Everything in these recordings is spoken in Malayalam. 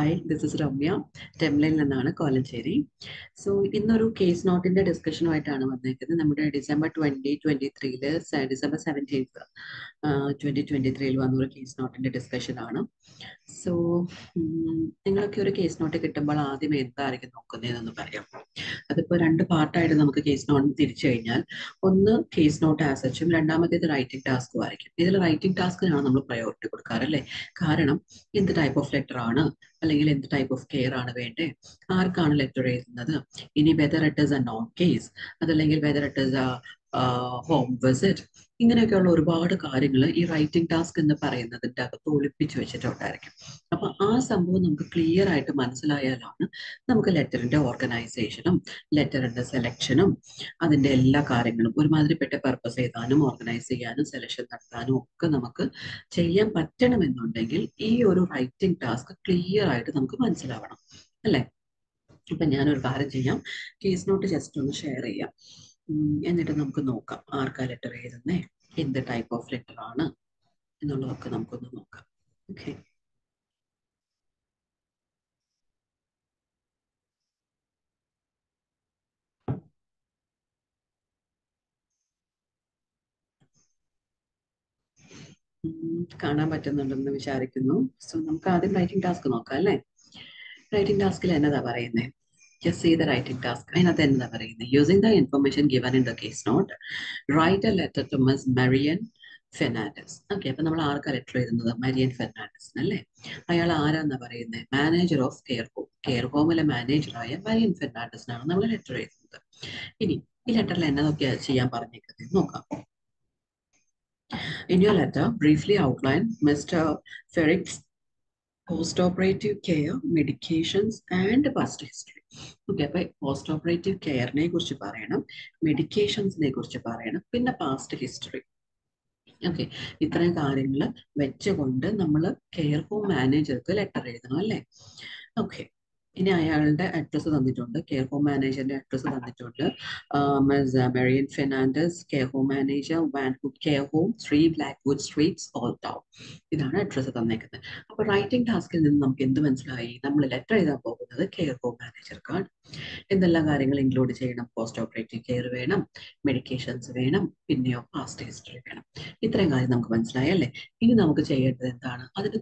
ഹായ് ദിസ് ഇസ് രമ്യ ടെംലയിൽ നിന്നാണ് കോലഞ്ചേരി. സോ ഇന്നൊരു കേസ് നോട്ടിന്റെ ഡിസ്കഷനുമായിട്ടാണ് വന്നേക്കുന്നത്. നമ്മുടെ ഡിസംബർ ട്വന്റി ട്വന്റി ത്രീയിൽ ഡിസംബർ സെവന്റീൻത്ത് ട്വന്റി ട്വന്റി ത്രീയിൽ വന്ന ഒരു കേസ് നോട്ടിന്റെ ഡിസ്കഷൻ ആണ്. സോ നിങ്ങളൊക്കെ ഒരു കേസ് നോട്ട് കിട്ടുമ്പോൾ ആദ്യം എന്തായിരിക്കും നോക്കുന്നതെന്ന് പറയാം. അതിപ്പോ രണ്ട് പാർട്ടായിട്ട് നമുക്ക് കേസ് നോട്ട് തിരിച്ചു കഴിഞ്ഞാൽ ഒന്ന് കേസ് നോട്ട് ആസച്ചും രണ്ടാമത്തേത് റൈറ്റിംഗ് ടാസ്കും ആയിരിക്കും. ഇതിൽ റൈറ്റിംഗ് ടാസ്കിനാണ് നമ്മൾ പ്രയോറിറ്റി കൊടുക്കാറ് അല്ലേ? കാരണം എന്ത് ടൈപ്പ് ഓഫ് ലെറ്റർ ആണ്? അല്ലെങ്കിൽ എന്ത് ടൈപ്പ് ഓഫ് കെയർ ആണ് വേണ്ടേ? ആർക്കാണ് ലെറ്റർ എഴുതുന്നത്? ഇനി whether it is a known case അതല്ലെങ്കിൽ whether it is a home visit ഇങ്ങനെയൊക്കെയുള്ള ഒരുപാട് കാര്യങ്ങൾ ഈ റൈറ്റിംഗ് ടാസ്ക് എന്ന് പറയുന്നതിന്റെ അകത്ത് ഒളിപ്പിച്ചു വെച്ചിട്ടുണ്ടായിരിക്കും. അപ്പൊ ആ സംഭവം നമുക്ക് ക്ലിയർ ആയിട്ട് മനസ്സിലായാലാണ് നമുക്ക് ലെറ്ററിന്റെ ഓർഗനൈസേഷനും ലെറ്ററിന്റെ സെലക്ഷനും അതിന്റെ എല്ലാ കാര്യങ്ങളും ഒരുമാതിരിപ്പെട്ട പർപ്പസ് എഴുതാനും ഓർഗനൈസ് ചെയ്യാനും സെലക്ഷൻ നടത്താനും ഒക്കെ നമുക്ക് ചെയ്യാൻ പറ്റണമെന്നുണ്ടെങ്കിൽ ഈ ഒരു റൈറ്റിംഗ് ടാസ്ക് ക്ലിയർ ആയിട്ട് നമുക്ക് മനസ്സിലാവണം. അല്ലേ? അപ്പൊ ഞാനൊരു കാര്യം ചെയ്യാം. കേസ് നോട്ട് ജസ്റ്റ് ഒന്ന് ഷെയർ ചെയ്യാം. എന്നിട്ട് നമുക്ക് നോക്കാം. ആർക്കാ ലെറ്റർ എഴുതുന്നേ? എന്ത് ടൈപ്പ് ഓഫ് ലെറ്റർ ആണ് എന്നുള്ളതൊക്കെ നമുക്കൊന്ന് നോക്കാം. ഓക്കെ കാണാൻ പറ്റുന്നുണ്ടെന്ന് വിചാരിക്കുന്നു. സോ നമുക്ക് ആദ്യം റൈറ്റിംഗ് ടാസ്ക് നോക്കാം അല്ലേ? റൈറ്റിംഗ് ടാസ്കിൽ എന്നതാ പറയുന്നത് just see the writing task. അതിനകത്ത് എന്താ പറയുന്നത് using the information given in the case note write a letter to Miss Marian Fernandez okay അപ്പൊ നമ്മൾ ആർക്കാ ലെറ്റർ എഴുതുന്നത് മരിയൻ ഫെർണാണ്ടസ് അല്ലേ അയാൾ ആരാന്നാ പറയുന്നത് manager of care home care ഹോമിലെ മാനേജറായ മരിയൻ ഫെർണാണ്ടസിനാണ് നമ്മൾ ലെറ്റർ എഴുതുന്നത് ഇനി ഈ ലെറ്ററിൽ എന്നതൊക്കെയാ ചെയ്യാൻ പറഞ്ഞേക്കുന്നത് നോക്കാം In your letter, briefly outline Mr. Ferrick's post-operative care, medications and past history. Okay അപ്പൊ പോസ്റ്റ് ഓപ്പറേറ്റീവ് കെയറിനെ കുറിച്ച് പറയണം മെഡിക്കേഷൻസിനെ കുറിച്ച് പറയണം പിന്നെ പാസ്റ്റ് ഹിസ്റ്ററി ഓക്കെ ഇത്രയും കാര്യങ്ങൾ വെച്ചുകൊണ്ട് നമ്മൾ കെയർ ഹോം മാനേജർക്ക് ലെറ്റർ എഴുതണം അല്ലേ? ഓക്കെ ഇനി അയാളുടെ അഡ്രസ്സ് തന്നിട്ടുണ്ട്. കെയർ ഹോം മാനേജറിന്റെ അഡ്രസ്സ് തന്നിട്ടുണ്ട്. Marian Fernandez care home manager Vanhood care home three Blackwood streets Old Town ഇതാണ് അഡ്രസ്സ് തന്നേക്കുന്നത്. അപ്പൊ റൈറ്റിംഗ് ടാസ്കിൽ നിന്ന് നമുക്ക് എന്ത് മനസ്സിലായി? നമ്മൾ ലെറ്റർ എഴുതാൻ പോകുന്നത് കെയർ ഹോം മാനേജർക്കാണ് എന്തെല്ലാം കാര്യങ്ങൾ ഇൻക്ലൂഡ് ചെയ്യണം? പോസ്റ്റ് ഓപ്പറേറ്റീവ് കെയർ വേണം. മെഡിക്കേഷൻസ് വേണം. പിന്നെയോ പാസ്റ്റ് ഹിസ്റ്ററി വേണം. ഇത്രയും കാര്യം നമുക്ക് മനസ്സിലായി അല്ലേ? ഇനി നമുക്ക് ചെയ്യേണ്ടത് എന്താണ്? അതിന്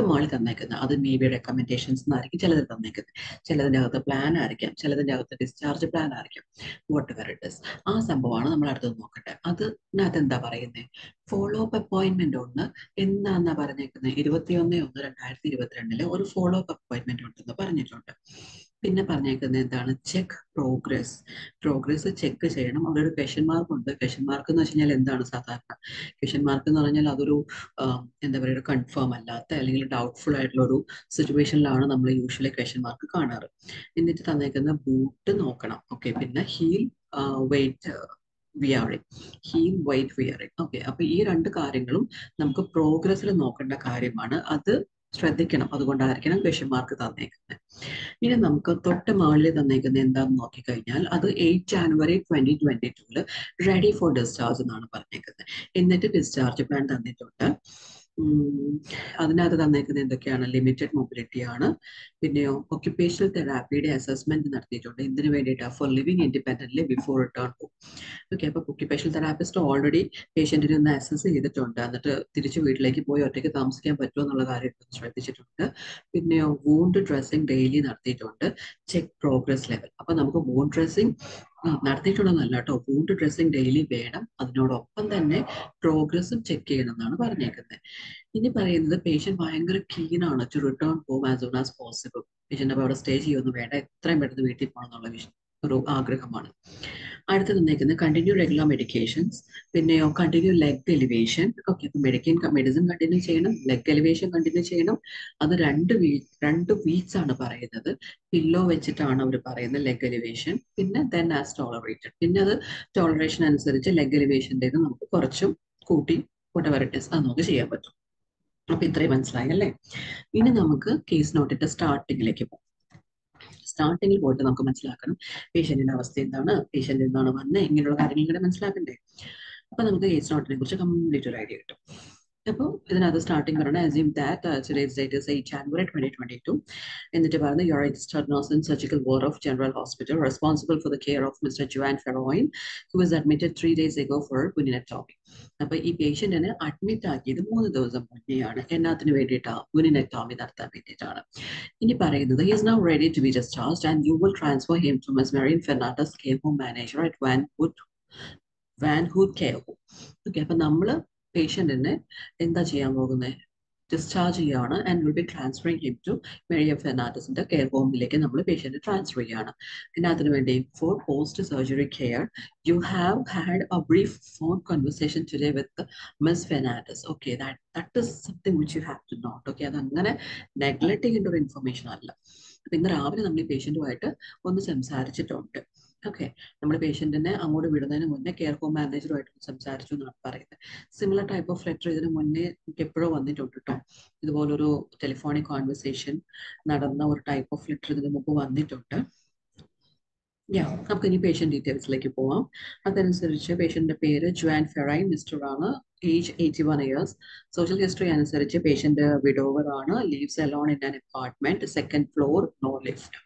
മാളി തന്നേക്കുന്നത്. അത് മേ ബി റെക്കമെൻഡേഷൻസ് എന്നായിരിക്കും ചിലത് തന്നേക്കുന്നത്. ചിലതിന്റെ അകത്ത് പ്ലാൻ ആയിരിക്കാം. ചിലതിന്റെ അകത്ത് ഡിസ്ചാർജ് പ്ലാൻ ആയിരിക്കാം. വോട്ട് എവർ ഇറ്റ് ഇസ് ആ സംഭവമാണ് നമ്മൾ അടുത്തത് നോക്കട്ടെ. അതിനകത്ത് എന്താ പറയുന്നത് ഫോളോ അപ്പ് അപ്പോയിൻമെന്റ് ഉണ്ട്. എന്താന്നാ പറഞ്ഞേക്കുന്നത് ഇരുപത്തിയൊന്ന് ഒന്ന് രണ്ടായിരത്തി ഇരുപത്തിരണ്ടിൽ ഒരു ഫോളോ അപ്പ് അപ്പോയിൻമെന്റ് ഉണ്ടെന്ന് പറഞ്ഞിട്ടുണ്ട്. പിന്നെ പറഞ്ഞേക്കുന്നത് എന്താണ്? ചെക്ക് പ്രോഗ്രസ് പ്രോഗ്രസ് ചെക്ക് ചെയ്യണം. അവിടെ ഒരു ക്വസ്റ്റ്യൻ മാർക്ക് ഉണ്ട്. ക്വസ്റ്റ്യൻ മാർക്ക് എന്ന് വെച്ച് കഴിഞ്ഞാൽ എന്താണ് സാധാരണ? ക്വസ്റ്റ്യൻ മാർക്ക് എന്ന് പറഞ്ഞാൽ അതൊരു എന്താ പറയുക കൺഫേം അല്ലാത്ത അല്ലെങ്കിൽ ഡൗട്ട്ഫുൾ ആയിട്ടുള്ള ഒരു സിറ്റുവേഷനിലാണ് നമ്മൾ യൂഷ്വലി ക്വസ്റ്റ്യൻ മാർക്ക് കാണാറ്. എന്നിട്ട് തന്നേക്കുന്ന ബൂട്ട് നോക്കണം. ഓക്കെ പിന്നെ heel weight wearing heel white wearing okay അപ്പൊ ഈ രണ്ട് കാര്യങ്ങളും നമുക്ക് പ്രോഗ്രസ്സിൽ നോക്കേണ്ട കാര്യമാണ്. അത് ശ്രദ്ധിക്കണം. അതുകൊണ്ടായിരിക്കണം ക്വസ്റ്റ്യൻ മാർക്ക് തന്നേക്കുന്നത് ഇനി നമുക്ക് തൊട്ട് മുകളിൽ തന്നേക്കുന്നത് എന്താണെന്ന് നോക്കിക്കഴിഞ്ഞാൽ അത് എയ്റ്റ് ജാനുവരി ട്വന്റി ട്വന്റി ടൂൽ റെഡി ഫോർ ഡിസ്ചാർജ് എന്നാണ് പറഞ്ഞേക്കുന്നത്. എന്നിട്ട് ഡിസ്ചാർജ് പ്ലാൻ തന്നിട്ടുണ്ട്. അതിനകത്ത് തന്നേക്കുന്നത് എന്തൊക്കെയാണ്? ലിമിറ്റഡ് മൊബിലിറ്റി ആണ്. പിന്നെയോ ഒക്യുപ്പേഷണൽ തെറാപ്പിയുടെ അസസ്മെന്റ് നടത്തിയിട്ടുണ്ട്. ഇതിനു വേണ്ടിയിട്ടാണ് for living independent before return home okay അപ്പൊ ഒക്യുപ്പേഷണൽ തെറാപ്പിസ്റ്റ് ഓൾറെഡി പേഷ്യന്റിനെ ഒന്ന് അസസ് ചെയ്തിട്ടുണ്ട്. എന്നിട്ട് തിരിച്ചു വീട്ടിലേക്ക് പോയി ഒറ്റയ്ക്ക് താമസിക്കാൻ പറ്റുമോ എന്നുള്ള കാര്യം ശ്രദ്ധിച്ചിട്ടുണ്ട്. പിന്നെ വൂണ്ട് ഡ്രസ്സിംഗ് ഡെയിലി നടത്തിയിട്ടുണ്ട്. ചെക്ക് പ്രോഗ്രസ് ലെവൽ അപ്പൊ നമുക്ക് വൂണ്ട് ഡ്രസ്സിംഗ് നടത്തിയിട്ടുള്ളതല്ല കേട്ടോ ഫുഡ് ഡ്രസ്സിങ് ഡെയിലി വേണം. അതിനോടൊപ്പം തന്നെ പ്രോഗ്രസ്സും ചെക്ക് ചെയ്യണം എന്നാണ് പറഞ്ഞേക്കുന്നത്. ഇനി പറയുന്നത് പേഷ്യന്റ് ഭയങ്കര കീനാണ് to return home as soon as possible patient അപ്പോൾ അവിടെ സ്റ്റേ ചെയ്യൊന്നും വേണ്ട. എത്രയും പെട്ടെന്ന് വീട്ടിൽ പോകണം എന്നുള്ള വിഷയം ഒരു ആഗ്രഹമാണ്. അടുത്ത് തന്നേക്കുന്നത് കണ്ടിന്യൂ റെഗുലർ മെഡിക്കേഷൻസ് പിന്നെയോ continue leg elevation okay medication medicine continue ചെയ്യണം ലെഗ് എലിവേഷൻ കണ്ടിന്യൂ ചെയ്യണം. അത് രണ്ട് വീ രണ്ട് വീക്സ് ആണ് പറയുന്നത്. പില്ലോ വെച്ചിട്ടാണ് അവർ പറയുന്നത് ലെഗ് എലിവേഷൻ പിന്നെ ദെൻ ആസ് ടോളറേറ്റഡ് പിന്നെ അത് ടോളറേഷൻ അനുസരിച്ച് ലെഗ് എലിവേഷന്റെ നമുക്ക് കുറച്ചും കൂട്ടി വോട്ടെവർ ഇറ്റ് അത് നമുക്ക് ചെയ്യാൻ പറ്റും. അപ്പൊ ഇത്രയും മനസ്സിലായി അല്ലേ? ഇനി നമുക്ക് കേസ് നോട്ടിന്റെ സ്റ്റാർട്ടിങ്ങിലേക്ക് പോകും. സ്റ്റാർട്ടിങ്ങിൽ പോയിട്ട് നമുക്ക് മനസ്സിലാക്കണം. പേഷ്യന്റിന്റെ അവസ്ഥ എന്താണ്? പേഷ്യന്റ് എന്താണ് വന്നത് ഇങ്ങനെയുള്ള കാര്യങ്ങൾ കൂടെ മനസ്സിലാക്കണ്ടേ? അപ്പൊ നമുക്ക് കേസ് നോട്ടിനെ കുറിച്ച് കംപ്ലീറ്റ് ഒരു ഐഡിയ കിട്ടും. അപ്പോൾ ഇതിനകത്ത് സ്റ്റാർട്ടിംഗ് പറയണം assume that date is eight January twenty twenty two എന്നിട്ട് പറയുന്നത് you are nurse in surgical ward of general hospital responsible for the care of mister Juan Ferrein who was admitted three days ago for bunionectomy അപ്പോൾ ഈ പേഷ്യന്റിനെ അഡ്മിറ്റ് ആക്കിയത് മൂന്ന് ദിവസം മുന്നെയാണ്. എന്നാത്തിന് വേണ്ടിയിട്ടാണ് ഗുനിനെക്ടോമി നടത്താൻ വേണ്ടിയിട്ടാണ്. ഇനി പറയുന്നത് he is now ready to be discharge and you will transfer him to Miss Marian Fernandes care home manager at Van Hood Van Hood care home okay അപ്പൊ നമ്മൾ പേഷ്യന്റിനെ എന്താ ചെയ്യാൻ പോകുന്നത് ഡിസ്ചാർജ് ചെയ്യുകയാണ് and will be transferring him to Maria ഫെർണാണ്ടസിന്റെ care ഹോമിലേക്ക് നമ്മൾ പേഷ്യന്റ് ട്രാൻസ്ഫർ ചെയ്യുകയാണ് പിന്നെ അതിനു വേണ്ടി for post surgery care you have had a brief phone conversation today with Miss Fernandes okay that that is something which you have to note okay അതങ്ങനെ നെഗ്ലക്ട് ചെയ്യേണ്ട ഒരു ഇൻഫർമേഷൻ അല്ല. അപ്പൊ ഇന്ന് രാവിലെ നമ്മൾ ഈ പേഷ്യന്റുമായിട്ട് ഒന്ന് സംസാരിച്ചിട്ടുണ്ട്. ഓക്കെ. നമ്മൾ പേഷ്യന്റിനെ അങ്ങോട്ട് വിടുന്നതിന് മുന്നേ കെയർ ഹോം മാനേജറുമായിട്ട് സംസാരിച്ചു എന്നാണ് പറയുന്നത്. സിമിലർ ടൈപ്പ് ഓഫ് ലെറ്റർ ഇതിന് മുന്നേ എപ്പോഴും വന്നിട്ടുണ്ട് കേട്ടോ ഇതുപോലൊരു ടെലിഫോണിക് കോൺവെർസേഷൻ നടന്ന ഒരു ടൈപ്പ് ഓഫ് ലെറ്റർ ഇതിന് മുമ്പ് വന്നിട്ടുണ്ട്. യാ നമുക്ക് ഇനി പേഷ്യന്റ് ഡീറ്റെയിൽസിലേക്ക് പോവാം. അതനുസരിച്ച് പേഷ്യന്റിന്റെ പേര് ജുവാൻ ഫെറൈൻ മിസ്റ്റർ ആണ്. Age eighty one years social history അനുസരിച്ച് പേഷ്യന്റ് വിഡോവർ ആണ്. Lives alone in an apartment second floor no lift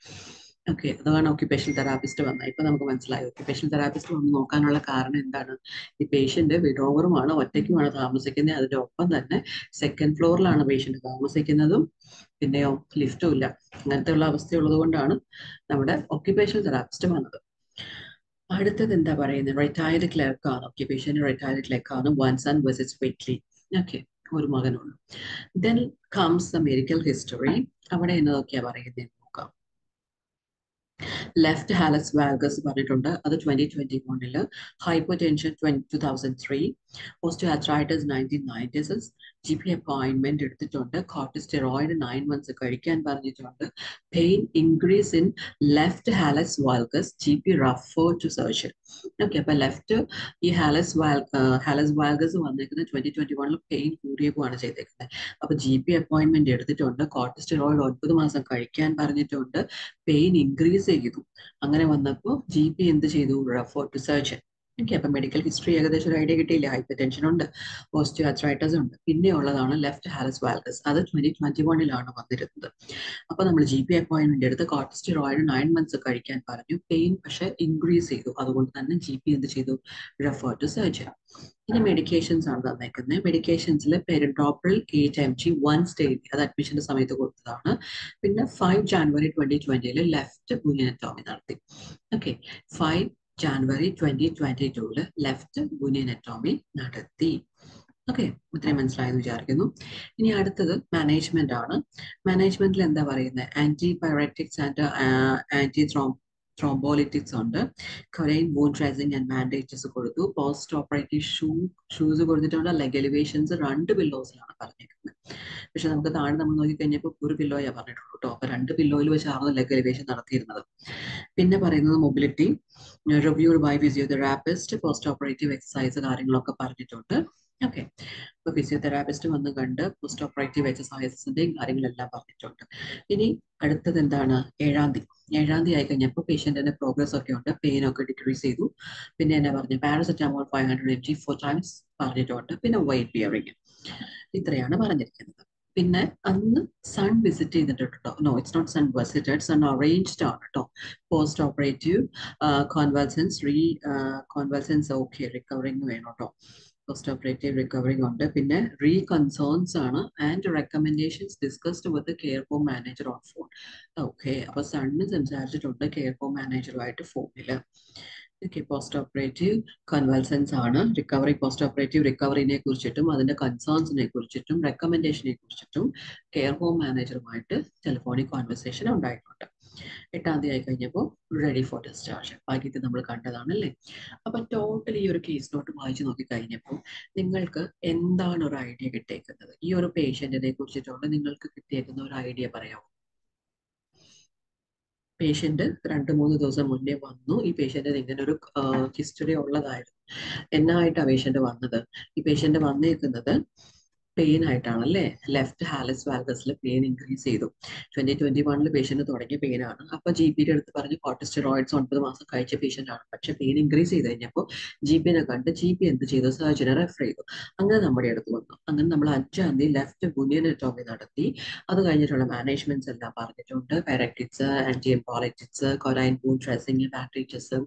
okay. അതാണ് ഓക്യുപേഷണൽ തെറാപ്പിസ്റ്റ് വന്നത്. ഇപ്പൊ നമുക്ക് മനസ്സിലായി. ഓക്യുപേഷണൽ തെറാപ്പിസ്റ്റ് വന്ന് നോക്കാനുള്ള കാരണം എന്താണ്? ഈ പേഷ്യന്റ് വിഡോവറുമാണ് ഒറ്റയ്ക്കുമാണ് താമസിക്കുന്നത്. അതിന്റെ ഒപ്പം തന്നെ സെക്കൻഡ് ഫ്ലോറിലാണ് പേഷ്യന്റ് താമസിക്കുന്നതും. പിന്നെയോ ലിഫ്റ്റും ഇല്ല. അങ്ങനത്തെ ഉള്ള അവസ്ഥയുള്ളത് കൊണ്ടാണ് നമ്മുടെ ഓക്യുപേഷണൽ തെറാപ്പിസ്റ്റ് വന്നത്. അടുത്തത് എന്താ പറയുന്നത്? റിട്ടയർഡ് ക്ലർക്ക് ആണ്. ഓക്യുപേഷൻ റിട്ടയർഡ് ക്ലർക്ക് ആണ്. One son visits weekly okay. ഒരു മകനുള്ളൂ. Then comes the medical history അവിടെ എന്നതൊക്കെയാ പറയുന്നത്? ലെഫ്റ്റ് ഹാലസ് വാൽഗസ് പറഞ്ഞിട്ടുണ്ട്. അത് ട്വന്റി ട്വന്റി വണ്ണിൽ hypertension two thousand three osteoarthritis nineteen nineties G P അപ്പോയിൻമെന്റ് എടുത്തിട്ടുണ്ട്. കോർട്ടിസ്റ്റെറോയിഡ് നയൻ മന്ത്സ് കഴിക്കാൻ പറഞ്ഞിട്ടുണ്ട്. Pain increase in left hallux valgus G P refer to surgeon okay അപ്പൊ ലെഫ്റ്റ് ഈ ഹാലസ് വാൽ ഹാലസ് വാൽഗസ് വന്നേക്കുന്നത് ട്വന്റി ട്വന്റി വണ്ണിൽ പെയിൻ കൂടിയപ്പോഴാണ് ചെയ്തേക്കുന്നത് അപ്പൊ ജി പി അപ്പോയിൻമെന്റ് എടുത്തിട്ടുണ്ട്. കോർട്ടിസ്റ്റെറോയിഡ് ഒൻപത് മാസം കഴിക്കാൻ പറഞ്ഞിട്ടുണ്ട്. പെയിൻ ഇൻക്രീസ് ചെയ്തു. അങ്ങനെ വന്നപ്പോൾ ജി പി എന്ത് ചെയ്തു? റഫോ ടു സർജൻ ഓക്കെ അപ്പൊ മെഡിക്കൽ ഹിസ്റ്ററി ഏകദേശം ഒരു ഐഡിയ കിട്ടിയില്ല. ഹൈപ്പർ ടെൻഷൻ ഉണ്ട് ഓസ്റ്റിയോ അത്രൈറ്റസ് ഉണ്ട്. പിന്നെ ഉള്ളതാണ് ലെഫ്റ്റ് ഹാലസ് വാൽഗസ് അത് ട്വന്റി ട്വന്റി വണ്ണിലാണ് വന്നിരുന്നത്. അപ്പൊ നമ്മൾ ജി പി അപ്പോയിന്റ്മെന്റ് എടുത്ത് കോർട്ടിസ്റ്റോയിഡ് നയൻ മന്ത്സ് കഴിക്കാൻ പറഞ്ഞു. പെയിൻ പക്ഷെ ഇൻക്രീസ് ചെയ്തു. അതുകൊണ്ട് തന്നെ ജി പി എന്ത് ചെയ്തു? റെഫർ ടു സർജറി ഇനി മെഡിക്കേഷൻസ് ആണ് തന്നേക്കുന്നത് മെഡിക്കേഷൻസിൽ perindopril eight M G one stage അത് അഡ്മിഷന്റെ സമയത്ത് കൊടുത്തതാണ്. പിന്നെ ഫൈവ് ജാനുവരി ട്വന്റി ട്വന്റിയിൽ ലെഫ്റ്റ് ഗുനിയനറ്റോമി നടത്തി. Okay five January twenty twenty tool left bunionectomy നടത്തി. ഓക്കെ ഇത്രയും മനസ്സിലായെന്ന് വിചാരിക്കുന്നു. ഇനി അടുത്തത് മാനേജ്മെന്റ് ആണ്. മാനേജ്മെന്റിൽ എന്താ പറയുന്നത് ആന്റി പൈററ്റിക്സ് ആൻഡ് ആന്റി ത്രോംബോലിറ്റിക്സ് ഉണ്ട്. കൊറൈൻ ബോൺ ട്രൈസിങ് ആൻഡ് ബാൻഡേജസ് കൊടുത്തു. പോസ്റ്റ് ഓപ്പറേറ്റീവ് ഷൂ ഷൂസ് കൊടുത്തിട്ടുണ്ട്. ലെഗ് എലിവേഷൻസ് രണ്ട് പില്ലോസിലാണ് പറഞ്ഞിരിക്കുന്നത്. പക്ഷെ നമുക്ക് താഴെ നമ്മൾ നോക്കിക്കഴിഞ്ഞപ്പോൾ ഒരു പില്ലോയാണ് പറഞ്ഞിട്ടുള്ളൂ കേട്ടോ അപ്പൊ രണ്ട് പില്ലോയിൽ വെച്ചാണ് ലെഗ് എലിവേഷൻ നടത്തിയിരുന്നത്. പിന്നെ പറയുന്നത് mobility reviewed by physiotherapist post operative exercise കാര്യങ്ങളൊക്കെ പറഞ്ഞിട്ടുണ്ട്. ഓക്കെ അപ്പൊ ഫിസിയോതെറാപ്പിസ്റ്റ് വന്ന് കണ്ട് പോസ്റ്റ് ഓപ്പറേറ്റീവ് എക്സസൈസസിന്റെയും കാര്യങ്ങളെല്ലാം പറഞ്ഞിട്ടുണ്ട്. ഇനി അടുത്തത് എന്താണ്? ഏഴാം തീയതി. ഏഴാം തീയതി ആയി കഴിഞ്ഞപ്പോൾ പേഷ്യന്റിന്റെ പ്രോഗ്രസ് ഒക്കെ ഉണ്ട്. പെയിൻ ഒക്കെ ഡിക്രീസ് ചെയ്തു. പിന്നെ എന്നെ പറഞ്ഞു? Paracetamol five hundred M G four times പറഞ്ഞിട്ടുണ്ട്. പിന്നെ വൈറ്റ് ബിയറിങ് ഇത്രയാണ് പറഞ്ഞിരിക്കുന്നത്. പിന്നെ അന്ന് സൺ വിസിറ്റ് ചെയ്തിട്ടുണ്ട്? No it's not son visited son arranged ആണ് കേട്ടോ post operative convalescence re convalescence okay recovering വേണം കേട്ടോ പോസ്റ്റ് ഓപ്പറേറ്റീവ് റിക്കവറിംഗ് ഉണ്ട് പിന്നെ റീ കൺസേൺസ് ആണ്. And recommendations discussed with care home manager on phone okay അപ്പൊ സണ്ണ് സംസാരിച്ചിട്ടുണ്ട് കെയർ ഹോം മാനേജറുമായിട്ട് ഫോണിൽ ഓക്കെ പോസ്റ്റ് ഓപ്പറേറ്റീവ് കൺവൽസൻസ് ആണ്. റിക്കവറി പോസ്റ്റ് ഓപ്പറേറ്റീവ് റിക്കവറിനെ കുറിച്ചിട്ടും അതിന്റെ കൺസേൺസിനെ കുറിച്ചിട്ടും റെക്കമെൻഡേഷനെ കുറിച്ചിട്ടും കെയർ ഹോം മാനേജറുമായിട്ട് ടെലിഫോണിക് കോൺവെർസേഷൻ ഉണ്ടായിട്ടുണ്ട്. എട്ടാം തീയതി ആയി കഴിഞ്ഞപ്പോൾ റെഡി ഫോർ ഡിസ്ചാർജ് ബാക്കിയൊക്കെ നമ്മൾ കണ്ടതാണ് അല്ലേ അപ്പൊ ടോട്ടൽ ഈ ഒരു കേസ് നോട്ട് വായിച്ചു നോക്കി കഴിഞ്ഞപ്പോൾ നിങ്ങൾക്ക് എന്താണ് ഒരു ഐഡിയ കിട്ടിയേക്കുന്നത്? ഈ ഒരു പേഷ്യന്റിനെ കുറിച്ചിട്ടുള്ള നിങ്ങൾക്ക് കിട്ടിയേക്കുന്ന ഒരു ഐഡിയ പറയാമോ? പേഷ്യന്റ് രണ്ട് മൂന്ന് ദിവസം മുന്നേ വന്നു. ഈ പേഷ്യന്റിന് ഇങ്ങനെ ഒരു ഹിസ്റ്ററി ഉള്ളതായിരുന്നു. എന്നായിട്ടാണ് പേഷ്യന്റ് വന്നത്? ഈ പേഷ്യന്റ് വന്നേക്കുന്നത് പെയിൻ ആയിട്ടാണ് അല്ലേ ലെഫ്റ്റ് ഹാലസ് വാൽഗസിൽ പെയിൻ ഇൻക്രീസ് ചെയ്തു. ട്വന്റി ട്വന്റി വണ്ണിൽ പേഷ്യന്റ് തുടങ്ങിയ പെയിൻ ആണ്. അപ്പൊ ജി പിയുടെ അടുത്ത് പറഞ്ഞ് കോർട്ടിസ്റ്ററോയിഡ്സ് ഒൻപത് മാസം കഴിച്ച പേഷ്യന്റ് ആണ്. പക്ഷെ പെയിൻ ഇൻക്രീസ് ചെയ്ത് കഴിഞ്ഞപ്പോൾ ജി പിനെ കണ്ട് ജി പി എന്ത് ചെയ്തു? സർജനെ റെഫർ ചെയ്തു. അങ്ങനെ നമ്മുടെ അടുത്ത് വന്നു. അങ്ങനെ നമ്മൾ അഞ്ചാം തീയതി ലെഫ്റ്റ് ബുനിയനറ്റോമി നടത്തി. അത് കഴിഞ്ഞിട്ടുള്ള മാനേജ്മെന്റ്സ് എല്ലാം പറഞ്ഞിട്ടുണ്ട്. പാരക്ടിറ്റ്സ് ആന്റി പോളിറ്റിക്സ് കൊറൈൻ ബൂൺ ഡ്രസ്സിങ് ബാട്രീച്ചസ്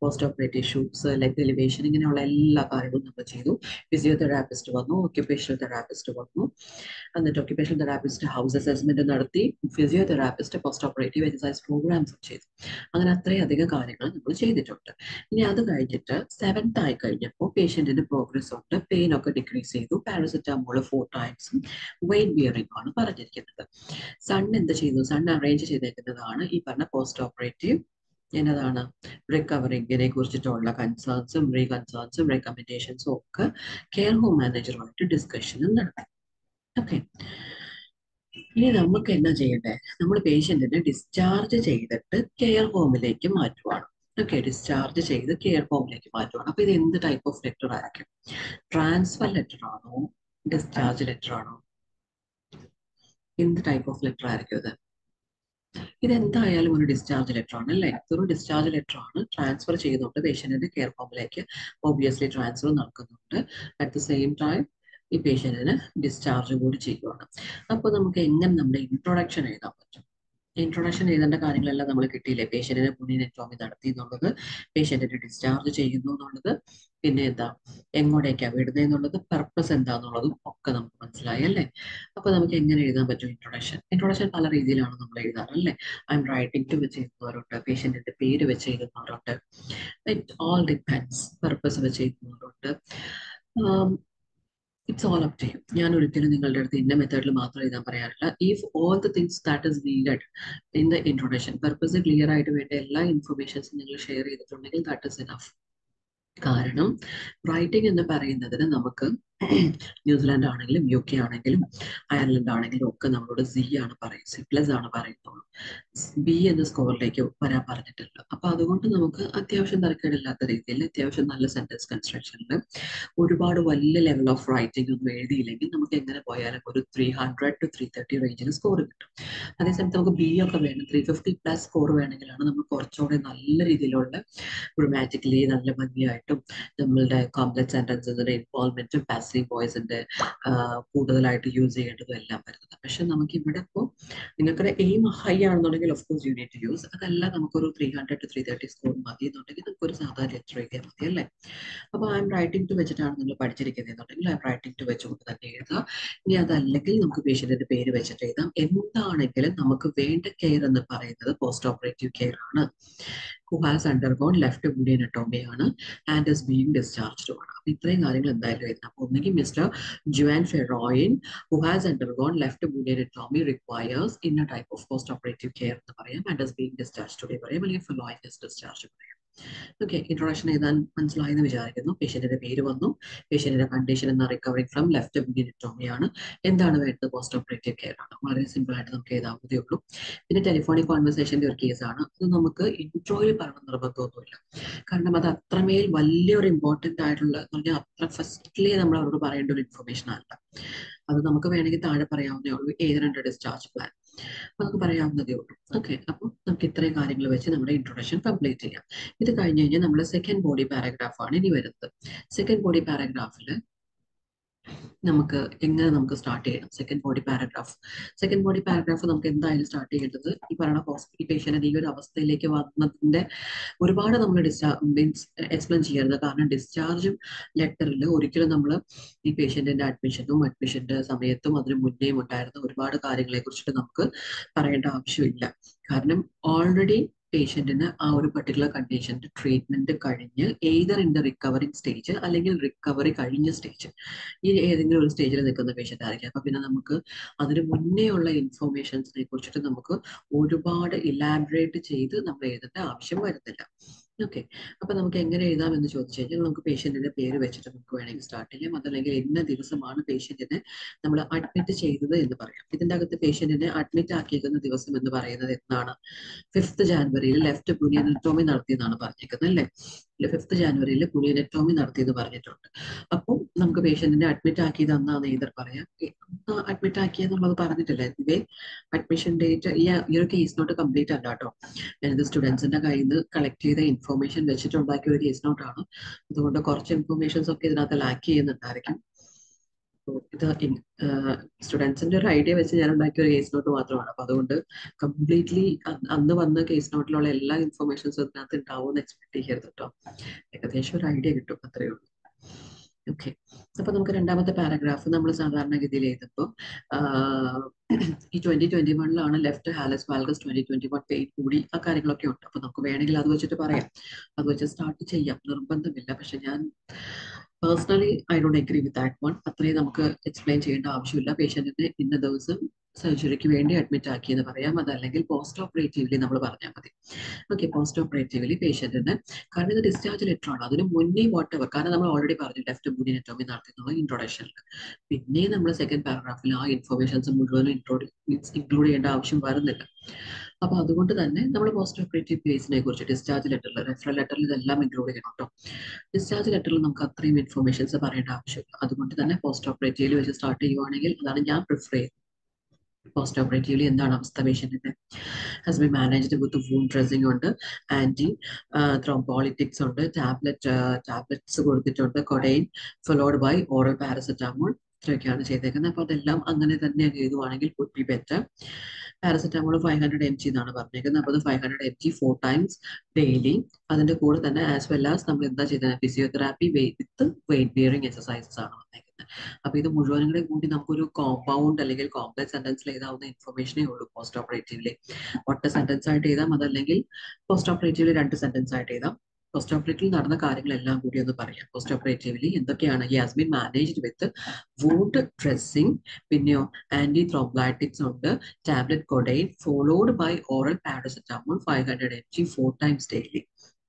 പോസ്റ്റ് ഓപ്പറേറ്റീവ് ഷൂട്ട്സ് ലെഗ് എലിവേഷൻ ഇങ്ങനെയുള്ള എല്ലാ കാര്യങ്ങളും നമ്മൾ ചെയ്തു. ഫിസിയോതെറാപ്പിസ്റ്റ് വന്നു ഓക്യുപേഷണൽ തെറാപ്പിസ്റ്റ് വന്നു. എന്നിട്ട് ഒക്യുപേഷണൽ തെറാപ്പിസ്റ്റ് ഹൗസ് അസസ്മെന്റ് നടത്തി. Physiotherapist post operative exercise programmes ചെയ്തു. അങ്ങനെ അത്രയധികം കാര്യങ്ങൾ നമ്മൾ ചെയ്തിട്ടുണ്ട്. ഇനി അത് കഴിഞ്ഞിട്ട് സെവൻത്ത് ആയി കഴിഞ്ഞപ്പോൾ പേഷ്യന്റിന് പ്രോഗ്രസ് ഉണ്ട്. പെയിൻ ഒക്കെ ഡിക്രീസ് ചെയ്തു. പാരസെറ്റാമോൾ ഫോർ ടൈംസും വെയിറ്റ് ബിയറിംഗ് ആണ് പറഞ്ഞിരിക്കുന്നത്. സൺ എന്ത് ചെയ്തു? സൺ അറേഞ്ച് ചെയ്തേക്കുന്നതാണ് ഈ പറഞ്ഞ പോസ്റ്റ് ഓപ്പറേറ്റീവ് എന്നതാണ് റിക്കവറിങ്ങിനെ കുറിച്ചിട്ടുള്ള കൺസേൺസും റീ കൺസേൺസും റെക്കമെൻഡേഷൻസും ഒക്കെ കെയർ ഹോം മാനേജറുമായിട്ട് ഡിസ്കഷനും നടത്തി. ഓക്കെ ഇനി നമുക്ക് എന്നാ ചെയ്യണ്ടേ? നമ്മൾ പേഷ്യന്റിനെ ഡിസ്ചാർജ് ചെയ്തിട്ട് കെയർ ഹോമിലേക്ക് മാറ്റുവാണ്. ഓക്കെ ഡിസ്ചാർജ് ചെയ്ത് കെയർ ഹോമിലേക്ക് മാറ്റുവാണ്. അപ്പൊ ഇത് എന്ത് ടൈപ്പ് ഓഫ് ലെറ്റർ ആയിരിക്കും? ട്രാൻസ്ഫർ ലെറ്റർ ആണോ? ഡിസ്ചാർജ് ലെറ്റർ ആണോ? എന്ത് ടൈപ്പ് ഓഫ് ലെറ്റർ ആയിരിക്കും ഇത്? ഇത് എന്തായാലും ഒരു ഡിസ്ചാർജ് ലെറ്റർ ആണ് അല്ലേ? ഇതൊരു ഡിസ്ചാർജ് ലെറ്റർ ആണ്. ട്രാൻസ്ഫർ ചെയ്യുന്നുണ്ട് പേഷ്യന്റിന്റെ കെയർ ഹോമിലേക്ക് ഒബ്വിയസ്ലി ട്രാൻസ്ഫർ നടക്കുന്നുണ്ട്. അറ്റ് ദ സെയിം ടൈം ഈ പേഷ്യന്റിന് ഡിസ്ചാർജ് കൂടി ചെയ്യുവാണ്. അപ്പോൾ നമുക്ക് എങ്ങനെ നമ്മുടെ ഇൻട്രൊഡക്ഷൻ എഴുതാൻ പറ്റും? ഇൻട്രൊഡക്ഷൻ ചെയ്തേണ്ട കാര്യങ്ങളെല്ലാം നമ്മൾ കിട്ടിയില്ലേ? പേഷ്യന്റിനെ പുണ്യനെറ്റോമി നടത്തി എന്നുള്ളത് പേഷ്യന്റിനെ ഡിസ്ചാർജ് ചെയ്യുന്നു എന്നുള്ളത് പിന്നെ എന്താ എങ്ങോട്ടേക്കാ വിടുന്നത് എന്നുള്ളത് പർപ്പസ് എന്താന്നുള്ളതും ഒക്കെ നമുക്ക് മനസ്സിലായി അല്ലേ? അപ്പൊ നമുക്ക് എങ്ങനെ എഴുതാൻ പറ്റും ഇൻട്രൊഡക്ഷൻ ഇൻട്രൊഡക്ഷൻ പല രീതിയിലാണ് നമ്മൾ എഴുതാറ് അല്ലേ ഐ എം റൈറ്റിംഗ് ടു വെച്ച് എഴുതുന്നവരുണ്ട് പേഷ്യന്റിന്റെ പേര് വെച്ച് എഴുതുന്നവരുണ്ട് ഇറ്റ് ഓൾ ഡിപ്പെൻസ് പർപ്പസ് വെച്ച് എഴുതുന്നവരുണ്ട് it's all up to you ഞാൻ ഒരിക്കലും നിങ്ങളുടെ അടുത്ത് ഇന്ന മെത്തേഡിൽ മാത്രം എഴുതാൻ പറയാറില്ല. If all the things that is needed in the introduction purpose clear ആയിട്ട് വേണ്ട എല്ലാ ഇൻഫർമേഷൻസും നിങ്ങൾ ഷെയർ ചെയ്തിട്ടുണ്ടെങ്കിൽ ദാറ്റ് ഇസ് ഇനഫ് കാരണം റൈറ്റിംഗ് എന്ന് പറയുന്നതിന് നമുക്ക് ന്യൂസിലാൻഡ് ആണെങ്കിലും യു കെ ആണെങ്കിലും അയർലൻഡ് ആണെങ്കിലും ഒക്കെ നമ്മളോട് സി ആണ് പറയുന്നത്. സി പ്ലസ് ആണ് പറയുന്നുള്ളൂ ബി എന്ന സ്കോറിലേക്ക് വരാൻ പറഞ്ഞിട്ടില്ല അപ്പൊ അതുകൊണ്ട് നമുക്ക് അത്യാവശ്യം തരക്കേടില്ലാത്ത രീതിയിൽ അത്യാവശ്യം നല്ല സെന്റൻസ് കൺസ്ട്രക്ഷനിൽ ഒരുപാട് വലിയ ലെവൽ ഓഫ് റൈറ്റിംഗ് ഒന്നും എഴുതിയില്ലെങ്കിൽ നമുക്ക് എങ്ങനെ പോയാലും ഒരു three hundred to three thirty റേഞ്ചിൽ സ്കോർ കിട്ടും. അതേസമയത്ത് നമുക്ക് ബി ഒക്കെ വേണം. ത്രീ ഫിഫ്റ്റി പ്ലസ് സ്കോർ വേണമെങ്കിലാണ് നമ്മൾ കുറച്ചുകൂടെ നല്ല രീതിയിലുള്ള ഗ്രമാറ്റിക്കലി നല്ല ഭംഗിയായിട്ടും നമ്മളുടെ കോംപ്ലക്സ് സെന്റൻസിന്റെ ഇൻവോൾവ്മെന്റും പാസീവ് വോയിസിന്റെ കൂടുതലായിട്ട് യൂസ് ചെയ്യേണ്ടതും എല്ലാം വരുന്നത്. പക്ഷെ നമുക്ക് ഇവിടെ ഇപ്പോൾ നിങ്ങൾക്കൊരു എയിം ഹൈ ആണെന്നുണ്ടെങ്കിൽ of course unit to use അതല്ല നമുക്കൊരു three hundred to three thirty score മതി എന്നുണ്ടെങ്കിൽ നമുക്ക് ഒരു സാധാരണ ലെറ്റർ എഴുതിയാൽ മതി അല്ലേ? അപ്പോൾ ഐ എം റൈറ്റിംഗ് ടു വെച്ചിട്ടാണ് നിങ്ങൾ പഠിച്ചിരിക്കുന്നത് എന്നുണ്ടെങ്കിൽ ഐ എം റൈറ്റിംഗ് ടു വെച്ചുകൊണ്ട് തന്നെ എഴുതുക. ഇനി അതല്ലെങ്കിൽ നമുക്ക് പേഷ്യന്റിന്റെ പേര് വെച്ചിട്ട് എഴുതാം. എന്താണെങ്കിലും നമുക്ക് വേണ്ട കെയർ എന്ന് പറയുന്നത് പോസ്റ്റ് ഓപ്പറേറ്റീവ് കെയർ ആണ്. Who has undergone left bunionectomy ആണ് ആൻഡ് ഇസ് ബീങ് ഡിസ്ചാർജ്ഡ് ആണ് അപ്പൊ ഇത്രയും കാര്യങ്ങൾ എന്തായാലും എഴുതണം. അപ്പൊ ഒന്നെങ്കിൽ Mister Juan Ferroin who has undergone left bunionectomy requires in a type of post operative care എന്ന് പറയാം and is being discharge today പറയാം അല്ലെങ്കിൽ ഫോളോയിങ് ഇസ് ഡിസ്ചാർജ് പറയാം ഓക്കെ ഇൻട്രൊഡക്ഷൻ എഴുതാൻ മനസ്സിലായെന്ന് വിചാരിക്കുന്നു. പേഷ്യന്റിന്റെ പേര് വന്നു. പേഷ്യന്റിന്റെ കണ്ടീഷൻ എന്ന റിക്കവറിംഗ് ഫ്രം ലെഫ്റ്റ് ആണ്. എന്താണ് വേണ്ടത്? പോസ്റ്റ് ഓപ്പറേറ്റീവ് കെയർ ആണ്. വളരെ സിമ്പിൾ ആയിട്ട് നമുക്ക് എഴുതാവുന്നതേ ഉള്ളൂ. പിന്നെ ടെലിഫോണിക് കോൺവെർസേഷന്റെ ഒരു കേസാണ് അത് നമുക്ക് ഇൻട്രോയിൽ പറയണം നിർബന്ധമൊന്നുമില്ല. കാരണം അത് അത്രമേൽ വലിയൊരു ഇമ്പോർട്ടന്റ് ആയിട്ടുള്ള എന്ന് പറഞ്ഞാൽ അത്ര ഫസ്റ്റ്ലി നമ്മൾ അവരോട് പറയേണ്ട ഒരു ഇൻഫർമേഷൻ അല്ല. അത് നമുക്ക് വേണമെങ്കിൽ താഴെ പറയാവുന്നേ ഉള്ളൂ. ഏതിനുണ്ട് ഡിസ്ചാർജ് പ്ലാൻ നമുക്ക് പറയാവുന്നതേ ഉള്ളൂ. ഓക്കെ അപ്പോൾ നമുക്ക് ഇത്രയും കാര്യങ്ങൾ വെച്ച് നമ്മുടെ ഇൻട്രൊഡക്ഷൻ കംപ്ലീറ്റ് ചെയ്യാം. ഇത് കഴിഞ്ഞ് കഴിഞ്ഞാൽ നമ്മുടെ സെക്കൻഡ് ബോഡി പാരഗ്രാഫ് ആണ് ഇനി വരുന്നത്. സെക്കൻഡ് ബോഡി പാരഗ്രാഫിൽ നമുക്ക് എങ്ങനെ നമുക്ക് സ്റ്റാർട്ട് ചെയ്യണം? Second body paragraph second body paragraph നമുക്ക് എന്തായാലും സ്റ്റാർട്ട് ചെയ്യേണ്ടത് ഈ പറയുന്ന ഹോസ്പിറ്റൽ പേഷ്യന്റ് ഈ ഒരു അവസ്ഥയിലേക്ക് വന്നതിന്റെ ഒരുപാട് നമ്മൾ ഡിസ്ചാർജ് മീൻസ് എക്സ്പ്ലെയിൻ ചെയ്യരുത്. കാരണം ഡിസ്ചാർജും ലെറ്ററിൽ ഒരിക്കലും നമ്മൾ ഈ പേഷ്യന്റിന്റെ അഡ്മിഷനും അഡ്മിഷന്റെ സമയത്തും അതിന് മുന്നേയും ഉണ്ടായിരുന്ന ഒരുപാട് കാര്യങ്ങളെ കുറിച്ചിട്ട് നമുക്ക് പറയേണ്ട ആവശ്യമില്ല. കാരണം ഓൾറെഡി പേഷ്യന്റിന് ആ ഒരു പെർട്ടിക്കുലർ കണ്ടീഷന്റെ ട്രീറ്റ്മെന്റ് കഴിഞ്ഞ് either in the recovering stage അല്ലെങ്കിൽ റിക്കവറി കഴിഞ്ഞ സ്റ്റേജ് ഈ ഏതെങ്കിലും ഒരു സ്റ്റേജിൽ നിൽക്കുന്ന പേഷ്യന്റ് ആയിരിക്കും. അപ്പൊ പിന്നെ നമുക്ക് അതിന് മുന്നേ ഉള്ള ഇൻഫോർമേഷൻസിനെ കുറിച്ചിട്ട് നമുക്ക് ഒരുപാട് ഇലാബറേറ്റ് ചെയ്ത് നമ്മൾ എഴുതേണ്ട ആവശ്യം വരുന്നില്ല. ഓക്കെ അപ്പൊ നമുക്ക് എങ്ങനെ എഴുതാം എന്ന് ചോദിച്ചു കഴിഞ്ഞാൽ നമുക്ക് പേഷ്യന്റിന്റെ പേര് വെച്ചിട്ട് നമുക്ക് വേണമെങ്കിൽ സ്റ്റാർട്ട് ചെയ്യാം. അതല്ലെങ്കിൽ ഇന്ന ദിവസമാണ് പേഷ്യന്റിനെ നമ്മൾ അഡ്മിറ്റ് ചെയ്തത് എന്ന് പറയാം. ഇതിന്റെ അകത്ത് പേഷ്യന്റിനെ അഡ്മിറ്റ് ആക്കിയിരിക്കുന്ന ദിവസം എന്ന് പറയുന്നത് എന്നാണ്. ഫിഫ്ത്ത് ജാനുവരിയിൽ ലെഫ്റ്റ് ബുനിയനറ്റോമി നടത്തിയെന്നാണ് പറഞ്ഞിരിക്കുന്നത് അല്ലേ? ഫിഫ്ത്ത് ജാനുവരിയിൽ നടത്തി നടത്തിയെന്ന് പറഞ്ഞിട്ടുണ്ട്. അപ്പം നമുക്ക് പേഷ്യന്റിനെ അഡ്മിറ്റ് ആക്കിയത് അന്നാന്ന് ഇതർ പറയാം. അഡ്മിറ്റ് ആക്കിയെന്നുള്ളത് പറഞ്ഞിട്ടില്ല. ഇവേ അഡ്മിഷൻ ഡേറ്റ് ഈ ഒരു കേസ് നോട്ട് കംപ്ലീറ്റ് അല്ല കേട്ടോ. ഞാനിത് സ്റ്റുഡൻസിന്റെ കയ്യിൽ നിന്ന് കളക്ട് ചെയ്ത ഇൻഫർമേഷൻ വെച്ചിട്ടുണ്ടാക്കിയ ഒരു കേസ് നോട്ടാണ് അതുകൊണ്ട് കുറച്ച് ഇൻഫോർമേഷൻസ് ഒക്കെ ഇതിനകത്ത് ലാക്ക് ചെയ്യുന്നുണ്ടായിരിക്കും. ഇത് സ്റ്റുഡൻസിന്റെ ഒരു ഐഡിയ വെച്ച് ഞാൻ ഉണ്ടാക്കിയ ഒരു കേസ് നോട്ട് മാത്രമാണ്. അപ്പൊ അതുകൊണ്ട് കംപ്ലീറ്റ്ലി അന്ന് വന്ന കേസ് നോട്ടിലുള്ള എല്ലാ ഇൻഫോർമേഷൻസും ഇതിനകത്ത് ഉണ്ടാവും എന്ന് എക്സ്പെക്ട് ചെയ്യരുത് കേട്ടോ ഏകദേശം ഒരു ഐഡിയ കിട്ടും അത്രയേ ഉള്ളൂ. ഓക്കെ അപ്പൊ നമുക്ക് രണ്ടാമത്തെ പാരഗ്രാഫ് നമ്മൾ സാധാരണഗതിയിൽ എഴുതുമ്പോൾ ഈ twenty twenty വണ്ണിലാണ് left hallux valgus twenty twenty one pain കൂടി ആ കാര്യങ്ങളൊക്കെ ഉണ്ട്. അപ്പൊ നമുക്ക് വേണമെങ്കിൽ അത് വെച്ചിട്ട് പറയാം. അത് വെച്ച് സ്റ്റാർട്ട് ചെയ്യാം. നിർബന്ധമില്ല. പക്ഷെ ഞാൻ personally I don't agree with that one അത്രയും നമുക്ക് എക്സ്പ്ലെയിൻ ചെയ്യേണ്ട ആവശ്യമില്ല. പേഷ്യന്റിന്റെ ഇന്ന ദിവസം സർജറിക്ക് വേണ്ടി അഡ്മിറ്റ് ആക്കി എന്ന് പറയാം. അതല്ലെങ്കിൽ പോസ്റ്റ് ഓപ്പറേറ്റീവ്ലി നമ്മൾ പറഞ്ഞാൽ മതി. ഓക്കെ പോസ്റ്റ് ഓപ്പറേറ്റീവ്ലി പേഷ്യന്റിന് കാരണം ഇത് ഡിസ്ചാർജ് ലെറ്റർ ആണ്. അതിന് മുന്നേ വാട്ടവർ കാരണം നമ്മൾ ഓൾറെഡി പറഞ്ഞു ലെഫ്റ്റ് മുന്നിനറ്റോമി നടത്തുന്നത് ഇൻട്രൊഡക്ഷനിൽ പിന്നെ നമ്മൾ സെക്കൻഡ് പാരഗ്രാഫിൽ ആ ഇൻഫർമേഷൻസ് മുഴുവനും ഇൻട്രോഡ് മീൻസ് ഇൻക്ലൂഡ് ചെയ്യേണ്ട ആവശ്യം വരുന്നില്ല. അപ്പൊ അതുകൊണ്ട് തന്നെ നമ്മൾ പോസ്റ്റ് ഓപ്പറേറ്റീവ് കേസിനെ കുറിച്ച് ഡിസ്ചാർജ് ലെറ്ററിൽ റെഫറൽ ലെറ്ററിൽ ഇതെല്ലാം ഇൻക്ലൂഡ് ചെയ്യണം കേട്ടോ ഡിസ്ചാർജ് ലെറ്ററിൽ നമുക്ക് അത്രയും ഇൻഫർമേഷൻസ് പറയേണ്ട ആവശ്യമില്ല. അതുകൊണ്ട് തന്നെ പോസ്റ്റ് ഓപ്പറേറ്റീവിൽ വെച്ച് സ്റ്റാർട്ട് ചെയ്യുവാണെങ്കിൽ അതാണ് ഞാൻ പ്രിഫർ ചെയ്യുന്നത്. പോസ്റ്റ് ഓപ്പറേറ്റീവ്ലി എന്താണ് അവസ്ഥ? പേഷ്യന്റിന്റെ ഹാസ് ബി മാനേജ്ഡ് വിത്ത് ഫൂൺ ഡ്രസ്സിംഗ് ഉണ്ട് ആന്റി ത്രോംബോളിറ്റിക്സ് ഉണ്ട് ടാബ്ലറ്റ് ടാബ്ലറ്റ്സ് കൊടുത്തിട്ടുണ്ട് codeine followed by oral paracetamol ഇത്രയൊക്കെയാണ് ചെയ്തേക്കുന്നത്. അപ്പോൾ അതെല്ലാം അങ്ങനെ തന്നെ എഴുതുവാണെങ്കിൽ would be better paracetamol five hundred M G എന്നാണ് പറഞ്ഞേക്കുന്നത്. അപ്പോൾ അത് five hundred M G four times daily അതിന്റെ കൂടെ തന്നെ ആസ് വെൽ ആസ് നമ്മൾ എന്താ ചെയ്തത്? Physiotherapy with weight bearing exercises ആണ് വന്നേക്കുന്നത്. അപ്പൊ ഇത് മുഴുവനും കൂടെ കൂടി നമുക്കൊരു കോമ്പൗണ്ട് അല്ലെങ്കിൽ കോംപ്ലക്സ് സെന്റൻസിൽ എഴുതാവുന്ന ഇൻഫർമേഷനേ ഉള്ളൂ പോസ്റ്റ് ഓപ്പറേറ്റീവിൽ ഒറ്റ സെന്റൻസ് ആയിട്ട് എഴുതാം അതല്ലെങ്കിൽ പോസ്റ്റ് ഓപ്പറേറ്റീവിൽ രണ്ട് സെന്റൻസ് ആയിട്ട് എഴുതാം. പോസ്റ്റ് ഓപ്പറേറ്റീവിൽ നടന്ന കാര്യങ്ങളെല്ലാം കൂടി ഒന്ന് പറയാം. പോസ്റ്റ് ഓപ്പറേറ്റീവിലി എന്തൊക്കെയാണ് has managed with wound dressing പിന്നെയോ ആന്റി ത്രോബ്ലാറ്റിക്സ് ഉണ്ട് tablet codeine followed by oral paracetamol five hundred M G four times daily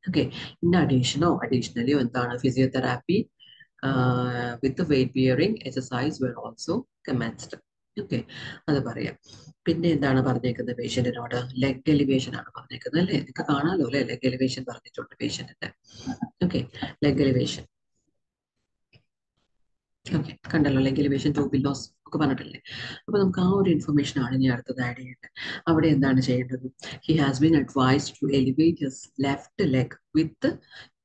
okay ഇന്ന അഡീഷനോ അഡീഷണലിയോ എന്താണ് physiotherapy with weight bearing exercise were also commenced okay അത് പറയാം. പിന്നെ എന്താണ് പറഞ്ഞേക്കുന്നത് പേഷ്യന്റിനോട് ലെഗ് എലിവേഷൻ ആണ് പറഞ്ഞേക്കുന്നത് അല്ലേ? നിങ്ങൾക്ക് കാണാമല്ലോ അല്ലെ? ലെഗ് എലിവേഷൻ പറഞ്ഞിട്ടുണ്ട് പേഷ്യന്റിന്റെ ഓക്കെ ലെഗ് എലിവേഷൻ ഓക്കെ കണ്ടല്ലോ ലെഗ് എലിവേഷൻ ടു ലോസ് ഒക്കെ പറഞ്ഞിട്ടില്ലേ? അപ്പൊ നമുക്ക് ആ ഒരു ഇൻഫർമേഷൻ ആണ് ഇനി അടുത്തത് ആഡ് ചെയ്യേണ്ടത്. അവിടെ എന്താണ് ചെയ്യേണ്ടത്? He has been advise to elevate his left leg with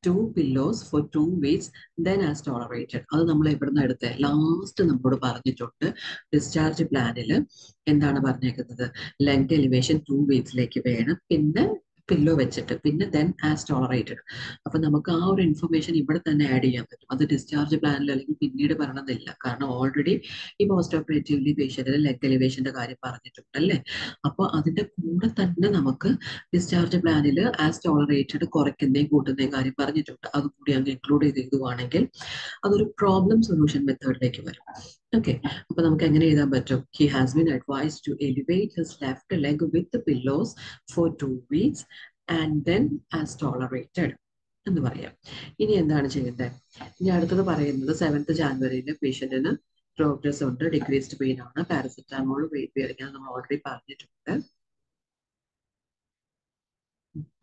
two pillows for two weeks then as tolerated അത് നമ്മൾ എവിടുന്ന് എടുത്ത് ലാസ്റ്റ് നമ്മളോട് പറഞ്ഞിട്ടുണ്ട് ഡിസ്ചാർജ് പ്ലാനിൽ എന്താണ് പറഞ്ഞേക്കുന്നത്? ലെങ്ത് എലിവേഷൻ ടു വീക്സിലേക്ക് വേണം. പിന്നെ പില്ലോ വെച്ചിട്ട് പിന്നെ ദെൻ ആസ് ടോളറേറ്റഡ് അപ്പൊ നമുക്ക് ആ ഒരു ഇൻഫർമേഷൻ ഇവിടെ തന്നെ ആഡ് ചെയ്യാൻ പറ്റും. അത് ഡിസ്ചാർജ് പ്ലാനിൽ അല്ലെങ്കിൽ പിന്നീട് പറയണമെന്നില്ല കാരണം ഓൾറെഡി ഈ പോസ്റ്റ് ഓപ്പറേറ്റീവ്ലി പേഷ്യന്റിന് ലെഗ് എലിവേഷന്റെ കാര്യം പറഞ്ഞിട്ടുണ്ട് അല്ലേ? അപ്പൊ അതിന്റെ കൂടെ തന്നെ നമുക്ക് ഡിസ്ചാർജ് പ്ലാനിൽ ആസ് ടോളറേറ്റഡ് കുറയ്ക്കുന്നതും കൂട്ടുന്നതും കാര്യം പറഞ്ഞിട്ടുണ്ട്. അതുകൂടി അങ്ങ് ഇൻക്ലൂഡ് ചെയ്ത് ചെയ്തുവാണെങ്കിൽ അതൊരു പ്രോബ്ലം സൊല്യൂഷൻ മെത്തേഡിലേക്ക് വരും. ഓക്കെ അപ്പൊ നമുക്ക് എങ്ങനെ എഴുതാൻ പറ്റും? He has been advise to elevate his left leg with pillows for two weeks and then as tolerated എന്ന് പറയാം. ഇനി എന്താണ് ചെയ്യേണ്ടത്? ഇനി അടുത്തത് പറയുന്നത് സെവൻത്ത് ജാനുവരിയിൽ പേഷ്യന്റിന് പ്രോഗ്രസ് ഉണ്ട്. ഡിക്രീസ്ഡ് പെയിൻ ആണ്. പാരസെറ്റാമോൾ വെയിറ്റ് ബിയറിംഗ് നമ്മൾ ഓൾറെഡി പറഞ്ഞിട്ടുണ്ട്.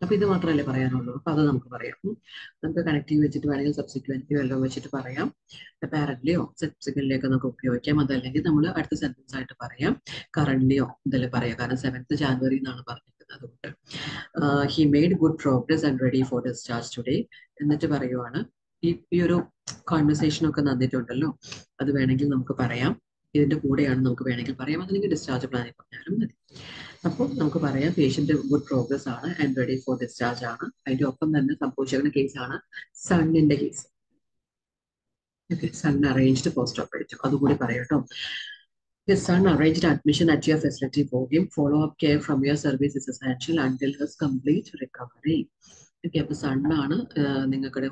അപ്പൊ ഇത് മാത്രമല്ലേ പറയാനുള്ളൂ? അപ്പൊ അത് നമുക്ക് പറയാം. നമുക്ക് കണക്റ്റീവ് വെച്ചിട്ട് വേണമെങ്കിൽ സബ്സിക്വന്റീവ് എല്ലാം വെച്ചിട്ട് പറയാം. പാരന്റിലെയോ സബ്സിക്വന്റിലേക്ക് നമുക്ക് ഉപയോഗിക്കാം. അതല്ലെങ്കിൽ നമ്മൾ അടുത്ത സെന്റൻസ് ആയിട്ട് പറയാം. കറന്റ്ലിയോ ഇതെല്ലാം പറയാം. കാരണം സെവൻത്ത് ജാനുവരി എന്നാണ് പറഞ്ഞിരിക്കുന്നത് അതുകൊണ്ട്. He made good progress and ready for discharge today എന്നിട്ട് പറയുവാണ് ഈ ഈ ഒരു കോൺവെർസേഷൻ ഒക്കെ നന്നിട്ടുണ്ടല്ലോ അത് വേണമെങ്കിൽ നമുക്ക് പറയാം. ഇതിന്റെ കൂടെയാണ് നമുക്ക് വേണമെങ്കിൽ പറയാം. അതല്ലെങ്കിൽ ഡിസ്ചാർജ് പ്ലാനിൽ പറഞ്ഞാലും മതി. അപ്പോൾ നമുക്ക് പറയാം പേഷ്യന്റ് ഗുഡ് പ്രോഗ്രസ് ആണ് ആൻഡ് റെഡി ഫോർ ഡിസ്ചാർജ് ആണ്. അതിന്റെ ഒപ്പം തന്നെ സംഭവിച്ചിരിക്കുന്ന കേസാണ് സണ്ണിന്റെ case okay son arranged post operative അതുകൂടി പറയട്ടോ son son arranged admission at your facility for him. Follow-up care from your service is his complete recovery. Okay അപ്പൊ സണ്ണാണ് നിങ്ങളുടെ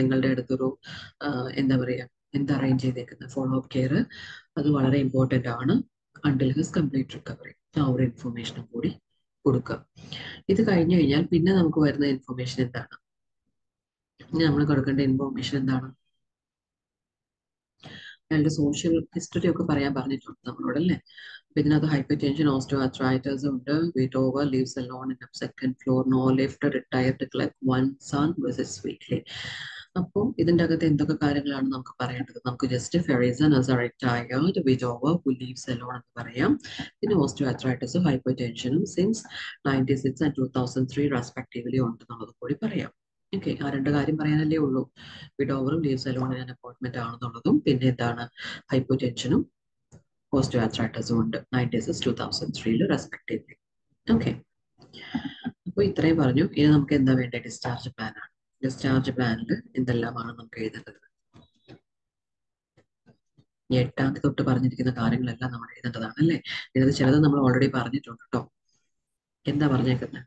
നിങ്ങളുടെ അടുത്തൊരു എന്താ പറയാ എന്ത് അറേഞ്ച് ചെയ്തേക്കുന്നത്? ഫോളോ അപ്പ് കെയർ അത് വളരെ ഇമ്പോർട്ടന്റ് ആണ്. അണ്ടിൽ ഹിസ് കംപ്ലീറ്റ് റിക്കവറി ആ ഒരു ഇൻഫർമേഷനും കൂടി കൊടുക്കുക ഇത് കഴിഞ്ഞു കഴിഞ്ഞാൽ പിന്നെ നമുക്ക് വരുന്ന ഇൻഫർമേഷൻ എന്താണ്? ഇനി നമ്മൾ കൊടുക്കേണ്ട ഇൻഫർമേഷൻ എന്താണ്? അയാളുടെ സോഷ്യൽ ഹിസ്റ്ററി ഒക്കെ പറയാൻ പറഞ്ഞിട്ടുണ്ട് നമ്മളോട് അല്ലേ? അപ്പൊ ഇതിനകത്ത് ഹൈപ്പർ ടെൻഷൻ ഓസ്റ്റോ ഓസ്റ്റോആർത്രൈറ്റിസ് ഉണ്ട് widower lives alone in second floor no lift retired clerk one son visits weekly അപ്പോൾ ഇതിന്റെ അകത്ത് എന്തൊക്കെ കാര്യങ്ങളാണ് നമുക്ക് പറയേണ്ടത്? നമുക്ക് just ഫെറീസൺ as a retired widower who lives alone എന്ന് പറയാം. പിന്നെ ഓസ്റ്റോആർത്രൈറ്റിസും ഹൈപ്പർ ടെൻഷനും since ninety six and two thousand three respectively ഉണ്ടെന്നുള്ളത് കൂടി പറയാം. ഓക്കെ ആ രണ്ട് കാര്യം പറയാനല്ലേ ഉള്ളൂ. വിഡോവറും ലീവ്സ് എലോണിന് അപ്പോയിൻമെന്റ് ആണെന്നുള്ളതും പിന്നെ എന്താണ്? ഹൈപ്പോ ടെൻഷനും ഓസ്റ്റോആർത്രൈറ്റിസും ഉണ്ട് നയന്റി സിക്സ് ടൂ തൗസൻഡ് ത്രീയിൽ റെസ്പെക്റ്റീവ്ലി ഓക്കെ അപ്പോൾ ഇത്രയും പറഞ്ഞു. ഇനി നമുക്ക് എന്താ വേണ്ടത്? ഡിസ്ചാർജ് പ്ലാൻ ആണ്. ഡിസ്ചാർജ് ബാങ്ക് എന്തെല്ലാമാണ് നമുക്ക് എഴുതേണ്ടത്? ഈ എട്ടാം തീയതി തൊട്ട് പറഞ്ഞിരിക്കുന്ന കാര്യങ്ങളെല്ലാം നമ്മൾ എഴുതേണ്ടതാണ് അല്ലേ? ഇതിനകത്ത് ചിലത് നമ്മൾ ഓൾറെഡി പറഞ്ഞിട്ടുണ്ട് കേട്ടോ എന്താ പറഞ്ഞേക്കുന്നത്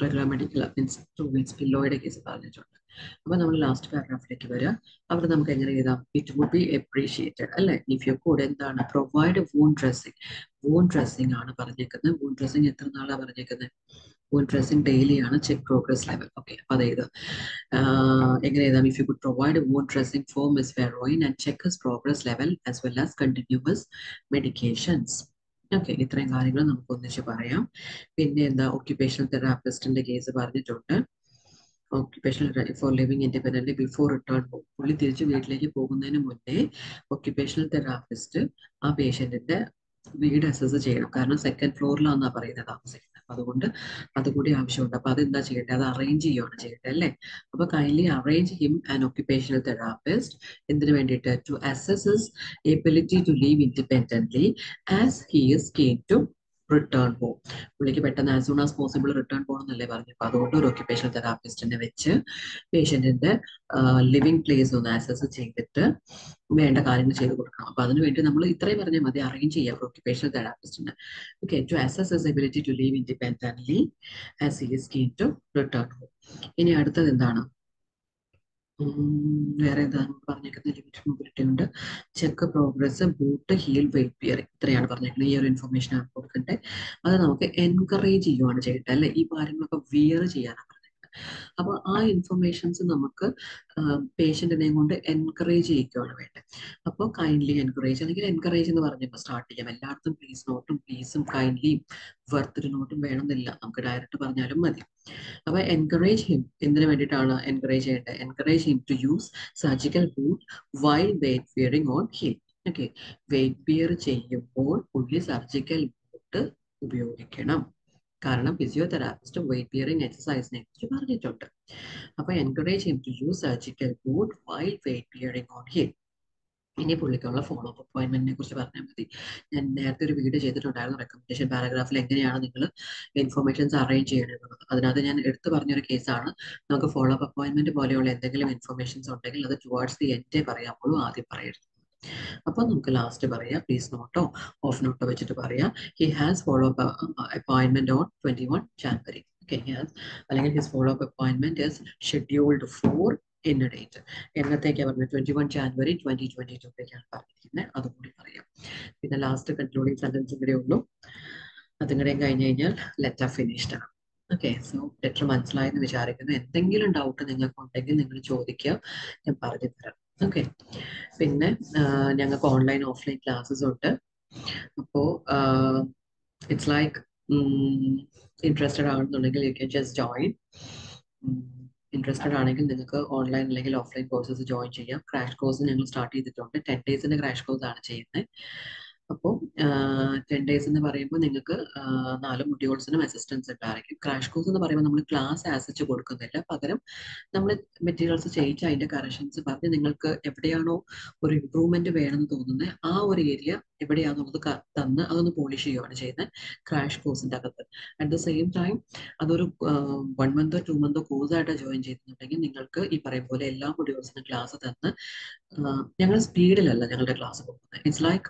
regular medical means two weeks പില്ലോയുടെ case പറഞ്ഞിട്ടുണ്ട് അപ്പൊ നമ്മൾ ലാസ്റ്റ് പാരഗ്രാഫിലേക്ക് വരിക. അവിടെ നമുക്ക് എങ്ങനെ എഴുതാം? ഇറ്റ് വുഡ് ബി എപ്രീഷിയേറ്റഡ് അല്ലെ? ഇഫ് യു കൂടെ എന്താണ്? Provide wound dressing wound dressing ആണ് പറഞ്ഞേക്കുന്നത്. വൂൺ ഡ്രസ്സിങ് എത്ര നാളാണ് പറഞ്ഞേക്കുന്നത്? വൂൺ ഡ്രസ്സിങ് ഡെയിലി ആണ്. ചെക്ക് പ്രോഗ്രസ് ലെവൽ ഓക്കെ അപ്പൊ അത് എഴുതാം. എങ്ങനെ എഴുതാം? If you could provide wound dressing for miss Ferroin and check progress level as well as continues medications okay ഇത്രയും കാര്യങ്ങൾ നമുക്ക് ഒന്നിച്ച് പറയാം. പിന്നെ എന്താ ഒക്യുപേഷണൽ തെറാപ്പിസ്റ്റിന്റെ കേസ് പറഞ്ഞിട്ടുണ്ട്. Occupational for living independent before return home പുള്ളി തിരിച്ച് വീട്ടിലേക്ക് പോകുന്നതിന് മുന്നേ ഒക്യുപേഷണൽ തെറാപ്പിസ്റ്റ് ആ പേഷ്യന്റിന്റെ വീട് അസസ് ചെയ്യണം. കാരണം സെക്കൻഡ് ഫ്ലോറിലാണെന്നാ പറയുന്നത് താമസിക്കുന്നത്. അതുകൊണ്ട് അതുകൂടി ആവശ്യമുണ്ട്. അപ്പൊ അതെന്താ ചെയ്യട്ടെ അത് അറേഞ്ച് ചെയ്യുകയാണ് ചെയ്യട്ടെ അല്ലേ? അപ്പൊ kindly arrange him and occupational therapist എന്തിനു വേണ്ടിയിട്ട്? To assess ability to live independent as he is came to return പോകും പുള്ളിക്ക് പെട്ടെന്ന് as soon as possible return പോകണം എന്നല്ലേ പറഞ്ഞു. അപ്പൊ അതുകൊണ്ട് ഒരു ഒക്യുപേഷണൽ തെറാപ്പിസ്റ്റിനെ വെച്ച് പേഷ്യന്റിന്റെ ലിവിങ് പ്ലേസ് ഒന്ന് ആക്സസ് ചെയ്തിട്ട് വേണ്ട കാര്യങ്ങൾ ചെയ്ത് കൊടുക്കണം. അപ്പൊ അതിനുവേണ്ടി നമ്മൾ ഇത്രയും പറഞ്ഞാൽ മതി. അറേഞ്ച് ചെയ്യാം ഒരു occupational തെറാപ്പിസ്റ്റിന് okay to assess his ability to live independent as he keen to return ഇനി അടുത്തത് എന്താണ്? വേറെ ഏതാണ് പറഞ്ഞേക്കുന്നത്. ലിമിറ്റഡ് മൊബിലിറ്റി ഉണ്ട്. Check progress boot heel weight bearing ഇത്രയാണ് പറഞ്ഞേക്കുന്നത്. ഈ ഒരു ഇൻഫർമേഷൻ ആണ് കൊടുക്കട്ടെ അത് നമുക്ക് എൻകറേജ് ചെയ്യുവാണ് ചെയ്യേണ്ടത് അല്ലെ? ഈ കാര്യങ്ങളൊക്കെ വിയർ ചെയ്യാനാണ്. അപ്പൊ ആ ഇൻഫർമേഷൻസ് നമുക്ക് പേഷ്യന്റിനെ കൊണ്ട് എൻകറേജ് ചെയ്യിക്കുകയാണ് വേണ്ടത്. അപ്പോൾ കൈൻഡ്ലി എൻകറേജ് അല്ലെങ്കിൽ എൻകറേജ് എന്ന് പറഞ്ഞപ്പോൾ സ്റ്റാർട്ട് ചെയ്യാം. എല്ലായിടത്തും പ്ലീസ് നോട്ടും പ്ലീസും കൈൻഡ്ലിയും വെർത്ത് നോട്ടും വേണമെന്നില്ല. നമുക്ക് ഡയറക്റ്റ് പറഞ്ഞാലും മതി. അപ്പൊ എൻകറേജ് ഹിം എന്തിനു വേണ്ടിയിട്ടാണ് എൻകറേജ് ചെയ്യേണ്ടത്? Encourage him to use surgical boot while weight bearing on him okay weight bear ചെയ്യുമ്പോൾ പുള്ളി സർജിക്കൽ ബൂട്ട് ഉപയോഗിക്കണം. കാരണം ഫിസിയോതെറാപ്പിസ്റ്റ് വെയിറ്റ് ബിയറിംഗ് എക്സസൈസിനെ കുറിച്ച് പറഞ്ഞിട്ടുണ്ട്. അപ്പൊ encourage him to use surgical boot while weight bearing on him ഇനി പുള്ളിക്കുള്ള ഫോളോ അപ്പ് അപ്പോയിന്റ്മെന്റിനെ കുറിച്ച് പറഞ്ഞാൽ മതി. ഞാൻ നേരത്തെ ഒരു വീഡിയോ ചെയ്തിട്ടുണ്ടായിരുന്നു. റെക്കമെൻഡേഷൻ പാരഗ്രാഫിൽ എങ്ങനെയാണ് നിങ്ങൾ ഇൻഫർമേഷൻസ് അറേഞ്ച് ചെയ്യണമെന്നുള്ളത് അതിനകത്ത് ഞാൻ എടുത്തു പറഞ്ഞൊരു കേസാണ് നമുക്ക് ഫോളോ അപ്പ് അപ്പോയിന്റ്മെന്റ് പോലെയുള്ള എന്തെങ്കിലും ഇൻഫർമേഷൻസ് ഉണ്ടെങ്കിൽ അത് ടുവാർഡ്സ് ദി എൻഡേ പറയാൻ പോലും ആദ്യം പറയരുത്. അപ്പൊ നമുക്ക് ലാസ്റ്റ് പറയാം. പ്ലീസ് നോട്ടോ ഓഫ് നോട്ടോ വെച്ചിട്ട് പറയാം. He has follow up appointment on twenty one January അല്ലെങ്കിൽ his follow up appointment is scheduled for in date എന്നത്തേക്കാണ് പറഞ്ഞത്? Twenty one January twenty twenty ടുത്തേക്കാണ് പറഞ്ഞിരിക്കുന്നത് അതുകൂടി പറയാം. പിന്നെ ലാസ്റ്റ് കൺക്ലൂഡിങ് സെന്റൻസ് ഇവിടെ ഉള്ളൂ. അതും കൂടെയും കഴിഞ്ഞ് കഴിഞ്ഞാൽ ലെറ്റർ ഫിനിഷ്ഡ് ആണ്. ഓക്കെ സോ ലെറ്റർ മനസ്സിലായെന്ന് വിചാരിക്കുന്നു. എന്തെങ്കിലും ഡൗട്ട് നിങ്ങൾക്ക് ഉണ്ടെങ്കിൽ നിങ്ങൾ ചോദിക്കുക. ഞാൻ പറഞ്ഞു തരാം ഓക്കെ പിന്നെ ഞങ്ങൾക്ക് ഓൺലൈൻ ഓഫ്ലൈൻ ക്ലാസ്സസ് ഉണ്ട്. അപ്പോൾ ഇറ്റ്സ് ലൈക്ക് ഇൻട്രസ്റ്റഡ് ആണെന്നുണ്ടെങ്കിൽ you can just join interested ആണെങ്കിൽ നിങ്ങൾക്ക് ഓൺലൈൻ അല്ലെങ്കിൽ ഓഫ്ലൈൻ കോഴ്സസ് ജോയിൻ ചെയ്യാം. ക്രാഷ് കോഴ്സ് ഞങ്ങൾ സ്റ്റാർട്ട് ചെയ്തിട്ടുണ്ട്. ടെൻ ഡേയ്സിന്റെ ക്രാഷ് കോഴ്സ് ആണ് ചെയ്യുന്നത്. അപ്പോൾ ടെൻ ഡേയ്സ് എന്ന് പറയുമ്പോൾ നിങ്ങൾക്ക് നാല് മൊഡ്യൂൾസിനും അസിസ്റ്റൻസ് ഉണ്ടായിരിക്കും ക്രാഷ് കോഴ്സ് എന്ന് പറയുമ്പോൾ നമ്മൾ ക്ലാസ് ആസിച്ച് കൊടുക്കുന്നില്ല. പകരം നമ്മൾ മെറ്റീരിയൽസ് ചെയ്യിച്ച് അതിന്റെ കറക്ഷൻസ് പറഞ്ഞ് നിങ്ങൾക്ക് എവിടെയാണോ ഒരു ഇമ്പ്രൂവ്മെന്റ് വേണമെന്ന് തോന്നുന്നത് ആ ഒരു ഏരിയ എവിടെയാണെന്നുള്ളത് തന്ന് അതൊന്ന് പോളിഷ് ചെയ്യുകയാണ് ചെയ്യുന്നത് ക്രാഷ് കോഴ്സിന്റെ അകത്ത്. അറ്റ് ദ സെയിം ടൈം അതൊരു വൺ മന്തോ ടു മന്തോ കോഴ്സായിട്ട് ജോയിൻ ചെയ്തിട്ടുണ്ടെങ്കിൽ നിങ്ങൾക്ക് ഈ പറയും പോലെ എല്ലാ മൊഡ്യൂൾസിനും ക്ലാസ് തന്ന് ഞങ്ങൾ സ്പീഡിലല്ല ഞങ്ങളുടെ ക്ലാസ് പോകുന്നത് ഇറ്റ്സ് ലൈക്ക്